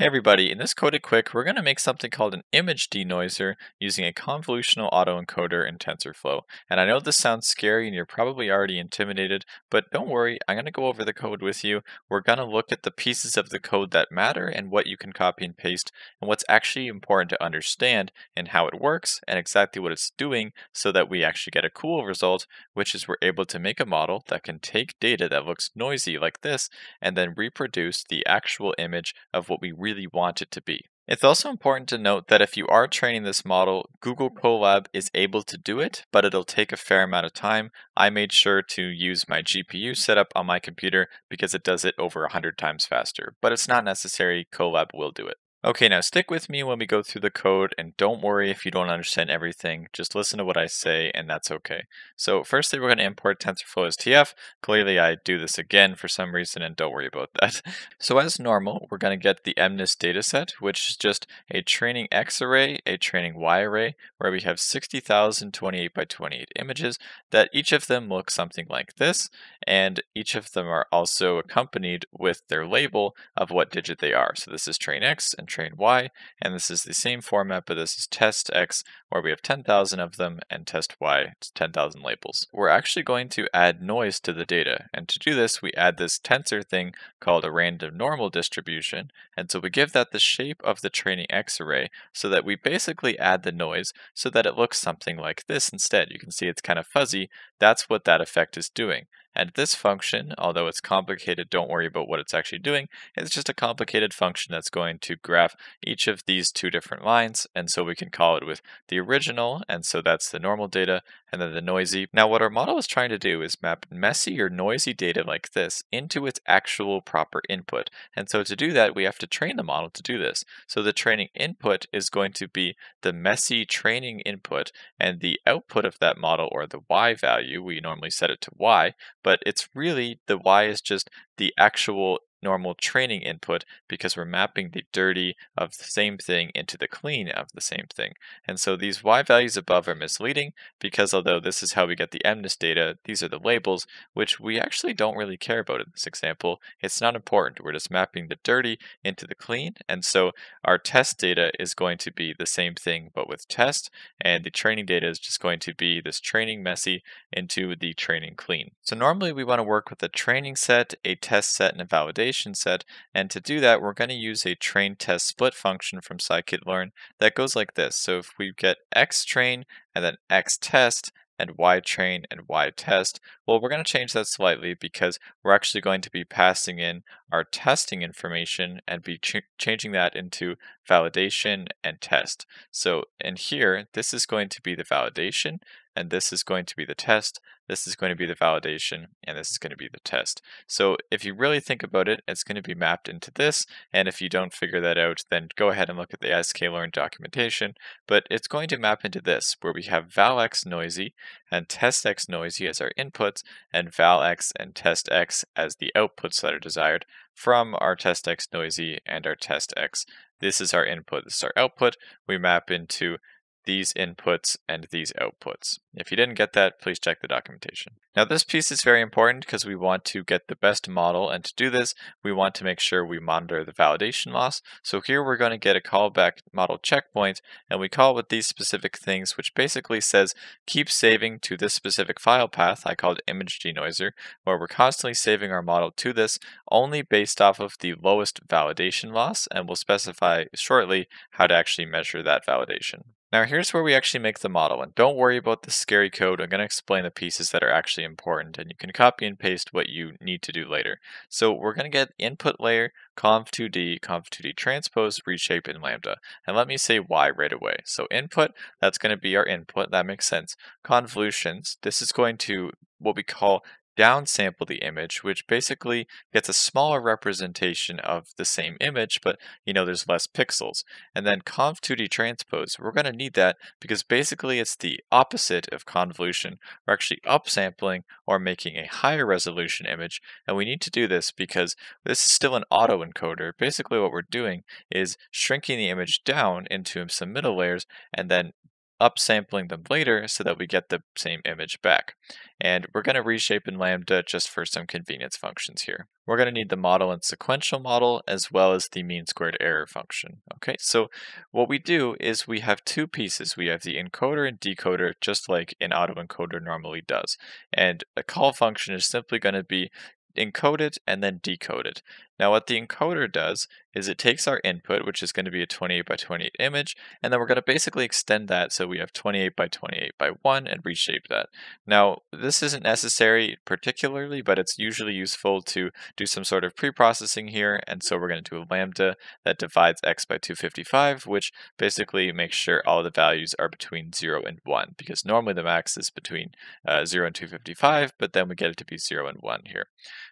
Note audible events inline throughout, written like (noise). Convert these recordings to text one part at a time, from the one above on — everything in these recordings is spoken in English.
Hey everybody, in this Code It Quick, we're going to make something called an image denoiser using a convolutional autoencoder in TensorFlow. And I know this sounds scary and you're probably already intimidated, but don't worry, I'm going to go over the code with you. We're going to look at the pieces of the code that matter and what you can copy and paste and what's actually important to understand and how it works and exactly what it's doing so that we actually get a cool result, which is we're able to make a model that can take data that looks noisy like this and then reproduce the actual image of what we really really want it to be. It's also important to note that if you are training this model, Google Colab is able to do it, but it'll take a fair amount of time. I made sure to use my GPU setup on my computer because it does it over 100 times faster, but it's not necessary, Colab will do it. Okay, now stick with me when we go through the code and don't worry if you don't understand everything. Just listen to what I say and that's okay. So firstly, we're going to import TensorFlow as TF. Clearly I do this again for some reason and don't worry about (laughs) that. So as normal, we're going to get the MNIST dataset, which is just a training X array, a training Y array, where we have 60,028 by 28 images that each of them look something like this. And each of them are also accompanied with their label of what digit they are. So this is train X and train Y, and this is the same format, but this is test X, where we have 10,000 of them, and test Y, 10,000 labels. We're actually going to add noise to the data, and to do this, we add this tensor thing called a random normal distribution, and so we give that the shape of the training X array, so that we basically add the noise so that it looks something like this instead. You can see it's kind of fuzzy. That's what that effect is doing. And this function, although it's complicated, don't worry about what it's actually doing. It's just a complicated function that's going to graph each of these two different lines. And so we can call it with the original. And so that's the normal data and then the noisy. Now what our model is trying to do is map messy or noisy data like this into its actual proper input. And so to do that, we have to train the model to do this. So the training input is going to be the messy training input and the output of that model or the Y value, we normally set it to Y, but it's really the y is just the actual normal training input because we're mapping the dirty of the same thing into the clean of the same thing. And so these y values above are misleading because although this is how we get the MNIST data, these are the labels, which we actually don't really care about in this example. It's not important. We're just mapping the dirty into the clean. And so our test data is going to be the same thing, but with test. And the training data is just going to be this training messy into the training clean. So normally we want to work with a training set, a test set, and a validation set. And to do that, we're going to use a train test split function from scikit-learn that goes like this. So if we get x train and then x test, and y train and y test. Well, we're going to change that slightly because we're actually going to be passing in our testing information and be ch changing that into validation and test. So in here, this is going to be the validation and this is going to be the test, this is going to be the validation, and this is going to be the test. So if you really think about it, it's going to be mapped into this, and if you don't figure that out, then go ahead and look at the sklearn documentation, but it's going to map into this, where we have valx noisy and testx noisy as our inputs, and valx and testx as the outputs that are desired from our testx noisy and our testx. This is our input, this is our output. We map into these inputs and these outputs. If you didn't get that, please check the documentation. Now this piece is very important because we want to get the best model and to do this we want to make sure we monitor the validation loss. So here we're going to get a callback model checkpoint and we call it with these specific things which basically says keep saving to this specific file path, I called image denoiser, where we're constantly saving our model to this only based off of the lowest validation loss and we'll specify shortly how to actually measure that validation. Now here's where we actually make the model, and don't worry about the scary code, I'm going to explain the pieces that are actually important, and you can copy and paste what you need to do later. So we're going to get input layer, conv2d, conv2d transpose, reshape, and lambda. And let me say why right away. So input, that's going to be our input, that makes sense. Convolutions, this is going to what we call downsample the image, which basically gets a smaller representation of the same image, but you know there's less pixels. And then conv2d transpose, we're going to need that because basically it's the opposite of convolution. We're actually upsampling or making a higher resolution image, and we need to do this because this is still an autoencoder. Basically what we're doing is shrinking the image down into some middle layers and then upsampling them later so that we get the same image back. And we're going to reshape in Lambda just for some convenience functions here. We're going to need the model and sequential model as well as the mean squared error function. Okay, so what we do is we have two pieces. We have the encoder and decoder just like an autoencoder normally does. And a call function is simply going to be encode it and then decode it. Now what the encoder does is it takes our input, which is going to be a 28 by 28 image, and then we're going to basically extend that so we have 28 by 28 by 1 and reshape that. Now this isn't necessary particularly, but it's usually useful to do some sort of pre-processing here, and so we're going to do a lambda that divides x by 255, which basically makes sure all the values are between 0 and 1, because normally the max is between uh, 0 and 255, but then we get it to be 0 and 1 here.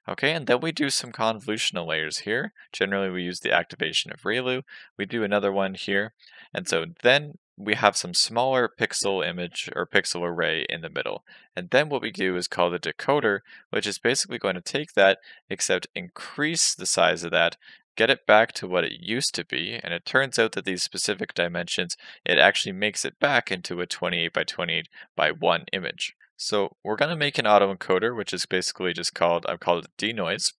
Okay, and then we do some convolutional layers here. Generally, we use the activation of ReLU. We do another one here. And so then we have some smaller pixel image or pixel array in the middle. And then what we do is call the decoder, which is basically going to take that, except increase the size of that, get it back to what it used to be, and it turns out that these specific dimensions, it actually makes it back into a 28 by 28 by 1 image. So we're going to make an autoencoder, which is basically just called, I've called it denoise.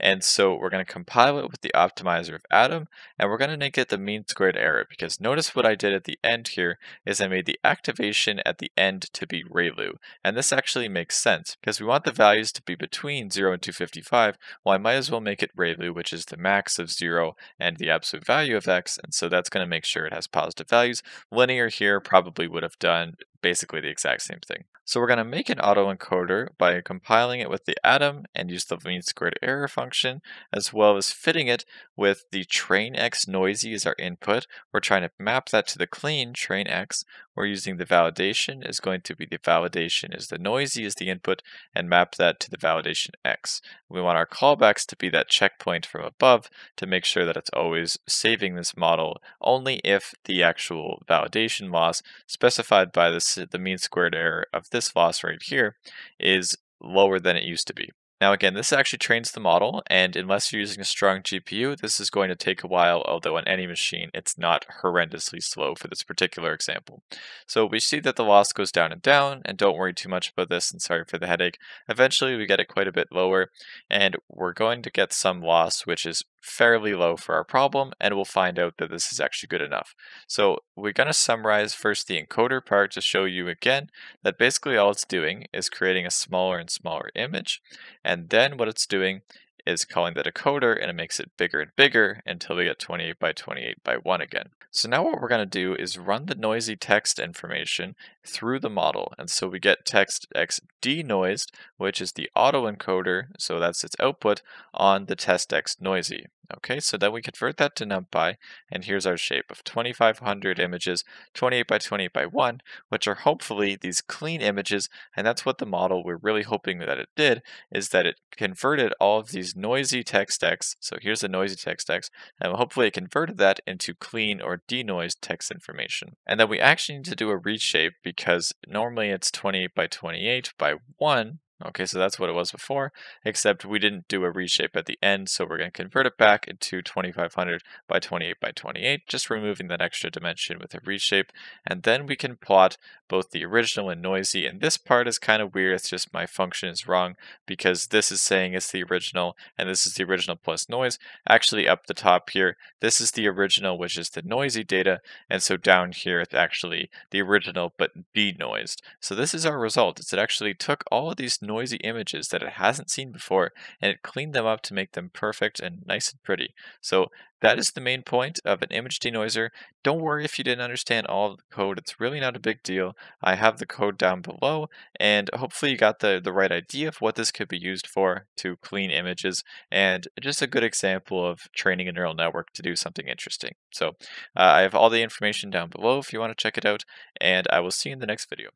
And so we're going to compile it with the optimizer of Adam, and we're going to make it the mean squared error, because notice what I did at the end here is I made the activation at the end to be ReLU. And this actually makes sense, because we want the values to be between 0 and 255, well I might as well make it ReLU, which is the max of 0 and the absolute value of x, and so that's going to make sure it has positive values. Linear here probably would have done basically the exact same thing. So we're going to make an autoencoder by compiling it with the Adam and use the mean squared error function, as well as fitting it with the train x noisy as our input. We're trying to map that to the clean train x. We're using the validation is going to be the validation is the noisy as the input and map that to the validation x. We want our callbacks to be that checkpoint from above to make sure that it's always saving this model only if the actual validation loss specified by this, uh, the mean squared error of this loss right here is lower than it used to be. Now again, this actually trains the model, and unless you're using a strong GPU, this is going to take a while, although on any machine, it's not horrendously slow for this particular example. So we see that the loss goes down and down, and don't worry too much about this, and sorry for the headache. Eventually we get it quite a bit lower, and we're going to get some loss, which is fairly low for our problem, and we'll find out that this is actually good enough. So we're going to summarize first the encoder part to show you again that basically all it's doing is creating a smaller and smaller image, and then what it's doing is calling the decoder and it makes it bigger and bigger until we get 28 by 28 by 1 again. So now what we're going to do is run the noisy test information through the model. And so we get test x denoised, which is the autoencoder, so that's its output, on the test x noisy. Okay, so then we convert that to NumPy, and here's our shape of 2500 images, 28 by 28 by 1, which are hopefully these clean images, and that's what the model we're really hoping that it did, is that it converted all of these noisy test x, so here's the noisy test x, and hopefully it converted that into clean or denoised test information. And then we actually need to do a reshape because normally it's 28 by 28 by 1, Okay, so that's what it was before, except we didn't do a reshape at the end, so we're going to convert it back into 2500 by 28 by 28, just removing that extra dimension with a reshape, and then we can plot both the original and noisy, and this part is kind of weird, it's just my function is wrong, because this is saying it's the original, and this is the original plus noise. Actually, up the top here, this is the original, which is the noisy data, and so down here, it's actually the original, but denoised. So this is our result, is it actually took all of these noisy images that it hasn't seen before and it cleaned them up to make them perfect and nice and pretty. So that is the main point of an image denoiser. Don't worry if you didn't understand all of the code. It's really not a big deal. I have the code down below and hopefully you got the, the right idea of what this could be used for to clean images and just a good example of training a neural network to do something interesting. So uh, I have all the information down below if you want to check it out and I will see you in the next video.